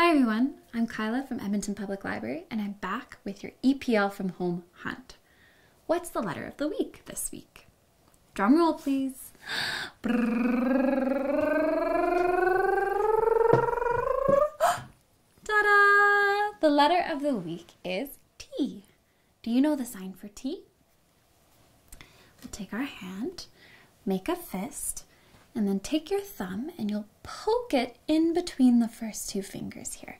Hi everyone, I'm Kyla from Edmonton Public Library and I'm back with your EPL from Home Hunt. What's the letter of the week this week? Drum roll please. Ta-da! The letter of the week is T. Do you know the sign for T? We'll take our hand, make a fist, and then take your thumb and you'll poke it in between the first two fingers here.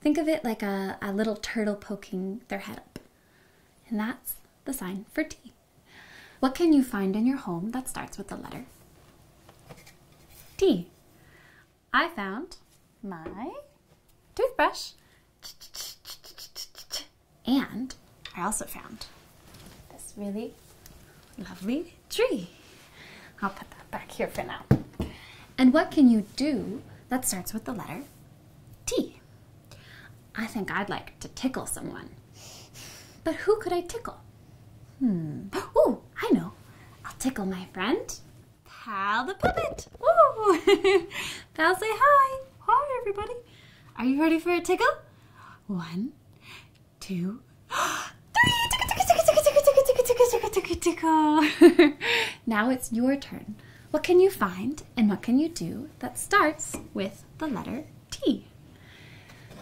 Think of it like a, a little turtle poking their head up. And that's the sign for T. What can you find in your home that starts with the letter T? I found my toothbrush. And I also found this really lovely tree. I'll put that back here for now. And what can you do that starts with the letter T? I think I'd like to tickle someone. But who could I tickle? Hmm. Oh, I know. I'll tickle my friend, Pal the Puppet. Ooh. Pal, say hi. Hi, everybody. Are you ready for a tickle? One, two, tickle. now it's your turn. What can you find and what can you do that starts with the letter T?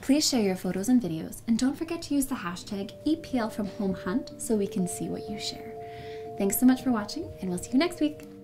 Please share your photos and videos and don't forget to use the hashtag EPL from Home Hunt so we can see what you share. Thanks so much for watching and we'll see you next week.